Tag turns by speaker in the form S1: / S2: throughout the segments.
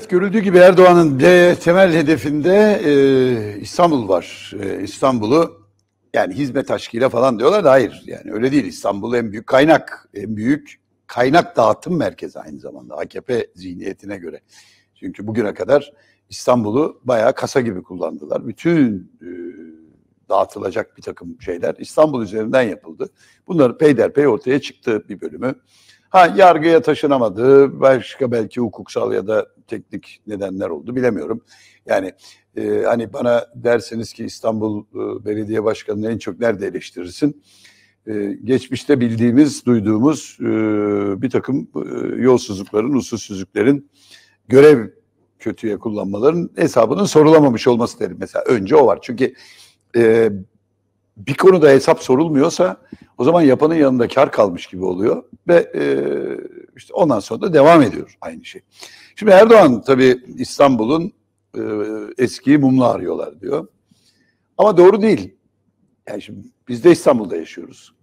S1: Evet görüldüğü gibi Erdoğan'ın temel hedefinde e, İstanbul var. E, İstanbul'u yani hizmet aşkıyla falan diyorlar da hayır yani öyle değil. İstanbul en büyük kaynak, en büyük kaynak dağıtım merkezi aynı zamanda AKP zihniyetine göre. Çünkü bugüne kadar İstanbul'u bayağı kasa gibi kullandılar. Bütün e, dağıtılacak bir takım şeyler İstanbul üzerinden yapıldı. Bunları peyderpey ortaya çıktı bir bölümü. Ha yargıya taşınamadı, başka belki hukuksal ya da teknik nedenler oldu bilemiyorum. Yani e, hani bana derseniz ki İstanbul e, Belediye Başkanı'nı en çok nerede eleştirirsin? E, geçmişte bildiğimiz, duyduğumuz e, bir takım e, yolsuzlukların, usulsüzlüklerin görev kötüye kullanmaların hesabının sorulamamış olması derim. Mesela önce o var. Çünkü e, bir konuda hesap sorulmuyorsa o zaman yapanın yanında kar kalmış gibi oluyor ve e, işte ondan sonra da devam ediyor aynı şey. Şimdi Erdoğan tabii İstanbul'un e, eskiyi mumla arıyorlar diyor. Ama doğru değil. Yani şimdi biz de İstanbul'da yaşıyoruz.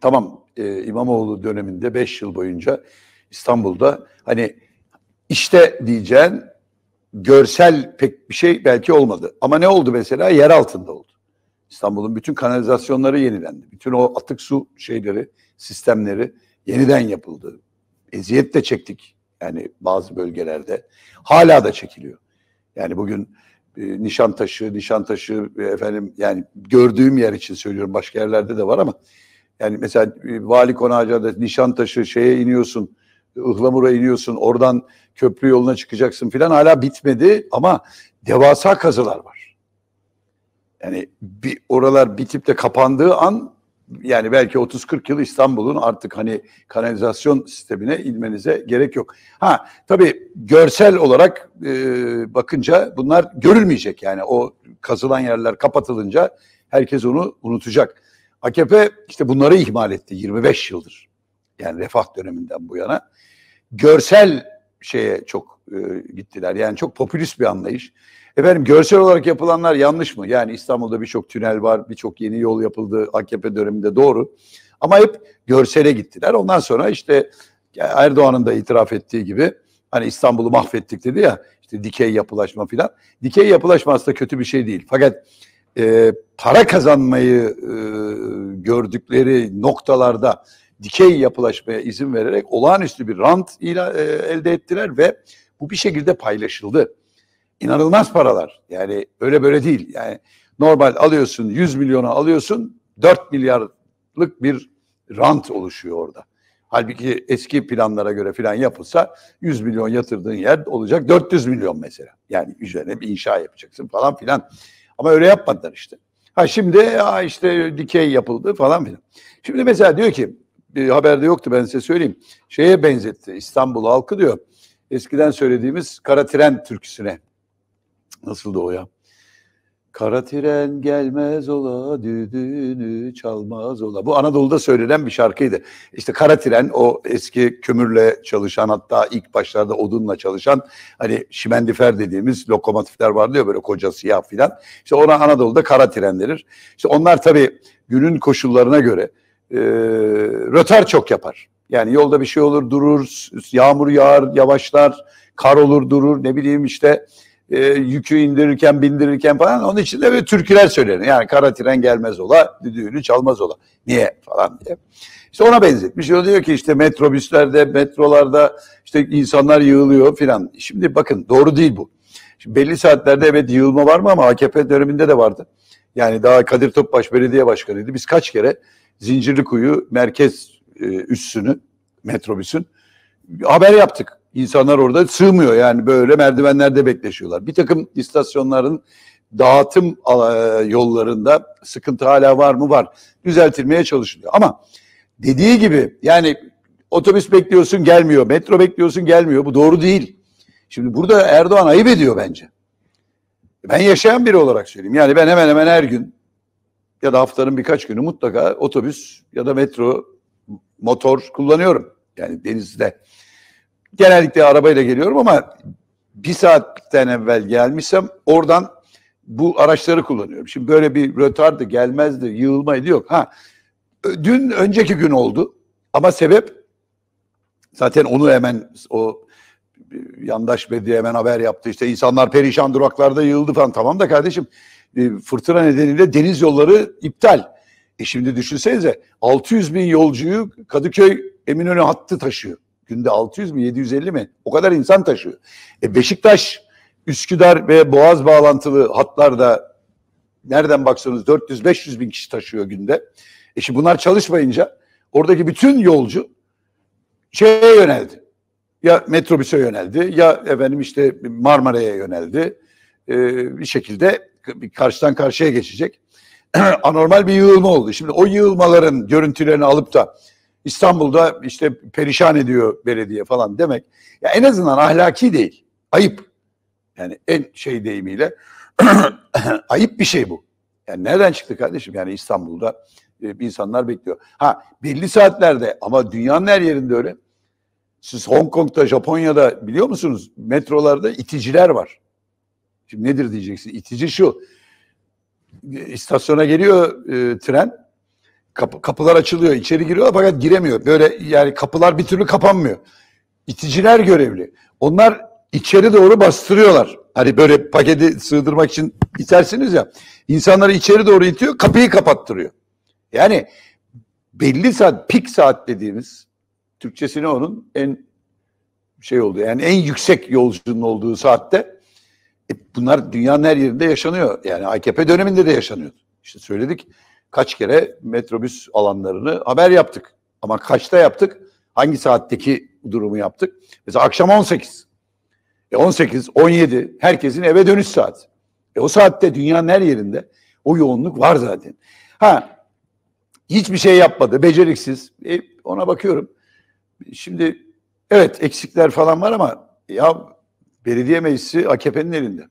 S1: Tamam e, İmamoğlu döneminde 5 yıl boyunca İstanbul'da hani işte diyeceğin görsel pek bir şey belki olmadı. Ama ne oldu mesela? Yer altında oldu. İstanbul'un bütün kanalizasyonları yenilendi. Bütün o atık su şeyleri, sistemleri yeniden yapıldı. Eziyet de çektik. Yani bazı bölgelerde. Hala da çekiliyor. Yani bugün e, Nişantaşı, Nişantaşı e, efendim yani gördüğüm yer için söylüyorum. Başka yerlerde de var ama yani mesela e, Vali Konağı'da Nişantaşı şeye iniyorsun. Ihlamur'a iniyorsun. Oradan köprü yoluna çıkacaksın filan hala bitmedi ama devasa kazılar var. Yani bir oralar bitip de kapandığı an yani belki 30-40 yıl İstanbul'un artık hani kanalizasyon sistemine ilmenize gerek yok. Ha tabii görsel olarak e, bakınca bunlar görülmeyecek yani o kazılan yerler kapatılınca herkes onu unutacak. AKP işte bunları ihmal etti 25 yıldır. Yani refah döneminden bu yana. Görsel şeye çok e, gittiler. Yani çok popülist bir anlayış. Efendim görsel olarak yapılanlar yanlış mı? Yani İstanbul'da birçok tünel var, birçok yeni yol yapıldı AKP döneminde doğru. Ama hep görsele gittiler. Ondan sonra işte Erdoğan'ın da itiraf ettiği gibi hani İstanbul'u mahvettik dedi ya işte dikey yapılaşma filan. Dikey yapılaşma aslında kötü bir şey değil. Fakat e, para kazanmayı e, gördükleri noktalarda dikey yapılaşmaya izin vererek olağanüstü bir rant ila, e, elde ettiler ve bu bir şekilde paylaşıldı inanılmaz paralar. Yani öyle böyle değil. Yani normal alıyorsun 100 milyona alıyorsun 4 milyarlık bir rant oluşuyor orada. Halbuki eski planlara göre filan yapılsa 100 milyon yatırdığın yer olacak 400 milyon mesela. Yani üzerine bir inşa yapacaksın falan filan. Ama öyle yapmadılar işte. Ha şimdi ya işte dikey yapıldı falan filan. Şimdi mesela diyor ki bir haberde yoktu ben size söyleyeyim. Şeye benzetti İstanbul halkı diyor. Eskiden söylediğimiz kara tren türküsüne Nasıldı o ya? Kara tren gelmez ola, düdüğünü çalmaz ola. Bu Anadolu'da söylenen bir şarkıydı. İşte kara tren o eski kömürle çalışan hatta ilk başlarda odunla çalışan hani şimendifer dediğimiz lokomotifler vardı ya böyle koca siyah filan. İşte ona Anadolu'da kara tren denir. İşte onlar tabii günün koşullarına göre e, rötar çok yapar. Yani yolda bir şey olur durur, yağmur yağar, yavaşlar, kar olur durur ne bileyim işte e, yükü indirirken bindirirken falan onun için de böyle türküler söylenir. Yani kara tren gelmez ola, düdüğünü çalmaz ola. Niye falan diye. İşte ona benzetmiş. O diyor ki işte metrobüslerde, metrolarda işte insanlar yığılıyor filan. Şimdi bakın doğru değil bu. Şimdi belli saatlerde evet yığılma var mı ama AKP döneminde de vardı. Yani daha Kadir Topbaş belediye başkanıydı. Biz kaç kere Zincirlikuyu merkez e, üssünü, metrobüsün haber yaptık. İnsanlar orada sığmıyor yani böyle merdivenlerde bekleşiyorlar. Bir takım istasyonların dağıtım yollarında sıkıntı hala var mı? Var. Düzeltilmeye çalışılıyor. Ama dediği gibi yani otobüs bekliyorsun gelmiyor, metro bekliyorsun gelmiyor. Bu doğru değil. Şimdi burada Erdoğan ayıp ediyor bence. Ben yaşayan biri olarak söyleyeyim. Yani ben hemen hemen her gün ya da haftanın birkaç günü mutlaka otobüs ya da metro, motor kullanıyorum. Yani denizde. Genellikle arabayla geliyorum ama bir saatten evvel gelmişsem oradan bu araçları kullanıyorum. Şimdi böyle bir rötardı, gelmezdi, yığılmaydı yok. Ha, dün önceki gün oldu ama sebep zaten onu hemen o yandaş medya hemen haber yaptı. İşte insanlar perişan duraklarda yığıldı falan. Tamam da kardeşim e, fırtına nedeniyle deniz yolları iptal. E şimdi düşünsenize 600 bin yolcuyu Kadıköy Eminönü hattı taşıyor. Günde 600 mi 750 mi? O kadar insan taşıyor. E Beşiktaş, Üsküdar ve Boğaz bağlantılı hatlarda nereden baksanız 400-500 bin kişi taşıyor günde. E şimdi bunlar çalışmayınca oradaki bütün yolcu şeye yöneldi. Ya metrobüse yöneldi ya efendim işte Marmara'ya yöneldi. Ee, bir şekilde karşıdan karşıya geçecek. Anormal bir yığılma oldu. Şimdi o yığılmaların görüntülerini alıp da İstanbul'da işte perişan ediyor belediye falan demek. Ya en azından ahlaki değil. Ayıp. Yani en şey deyimiyle ayıp bir şey bu. Yani nereden çıktı kardeşim? Yani İstanbul'da e, insanlar bekliyor. Ha belli saatlerde ama dünyanın her yerinde öyle. Siz Hong Kong'da, Japonya'da biliyor musunuz? Metrolarda iticiler var. Şimdi nedir diyeceksin? İtici şu. İstasyona geliyor e, tren. Kapı, kapılar açılıyor. içeri giriyor fakat giremiyor. Böyle yani kapılar bir türlü kapanmıyor. İticiler görevli. Onlar içeri doğru bastırıyorlar. Hani böyle paketi sığdırmak için itersiniz ya. İnsanları içeri doğru itiyor, kapıyı kapattırıyor. Yani belli saat, pik saat dediğimiz Türkçesini onun en şey oldu. Yani en yüksek yolcunun olduğu saatte e, bunlar dünyanın her yerinde yaşanıyor. Yani AKP döneminde de yaşanıyordu. İşte söyledik kaç kere metrobüs alanlarını haber yaptık. Ama kaçta yaptık? Hangi saatteki durumu yaptık? Mesela akşam 18. E 18, 17 herkesin eve dönüş saati. E o saatte dünyanın her yerinde o yoğunluk var zaten. Ha hiçbir şey yapmadı, beceriksiz. E, ona bakıyorum. Şimdi evet eksikler falan var ama ya belediye meclisi AKP'nin elinde.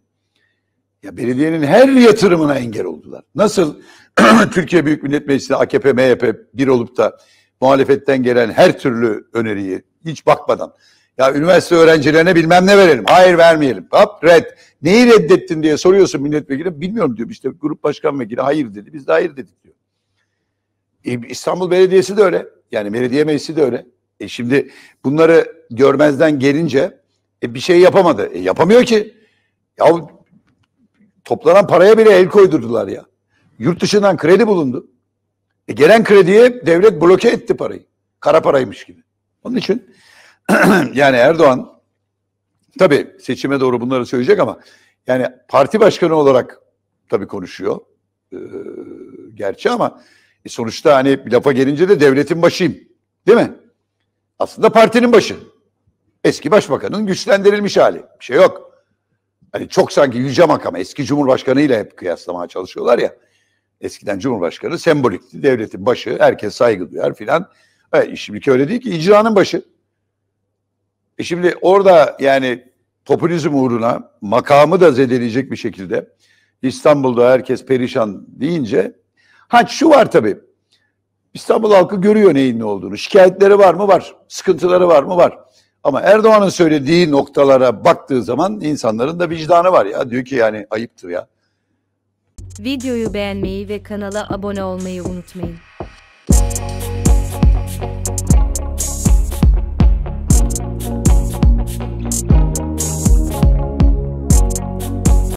S1: Ya belediyenin her yatırımına engel oldular. Nasıl Türkiye Büyük Millet Meclisi AKP, MHP bir olup da muhalefetten gelen her türlü öneriyi hiç bakmadan ya üniversite öğrencilerine bilmem ne verelim. Hayır vermeyelim. Hop red. Neyi reddettin diye soruyorsun milletvekili. Bilmiyorum diyor. İşte grup başkan vekili hayır dedi. Biz de hayır dedik diyor. E, İstanbul Belediyesi de öyle. Yani belediye meclisi de öyle. E şimdi bunları görmezden gelince e, bir şey yapamadı. E, yapamıyor ki. Ya toplanan paraya bile el koydurdular ya. Yurt dışından kredi bulundu. E, gelen krediye devlet bloke etti parayı. Kara paraymış gibi. Onun için yani Erdoğan tabii seçime doğru bunları söyleyecek ama yani parti başkanı olarak tabii konuşuyor. Ee, gerçi ama e sonuçta hani lafa gelince de devletin başıyım. Değil mi? Aslında partinin başı. Eski başbakanın güçlendirilmiş hali. Bir şey yok. Hani çok sanki yüce makam eski cumhurbaşkanı ile hep kıyaslamaya çalışıyorlar ya. Eskiden cumhurbaşkanı sembolikti. Devletin başı. Herkes saygı duyar filan. Evet, şimdiki öyle değil ki. icranın başı. E şimdi orada yani popülizm uğruna makamı da zedeleyecek bir şekilde İstanbul'da herkes perişan deyince ha şu var tabii. İstanbul halkı görüyor neyin ne olduğunu. Şikayetleri var mı? Var. Sıkıntıları var mı? Var. Ama Erdoğan'ın söylediği noktalara baktığı zaman insanların da vicdanı var ya. Diyor ki yani ayıptır ya.
S2: Videoyu beğenmeyi ve kanala abone olmayı unutmayın.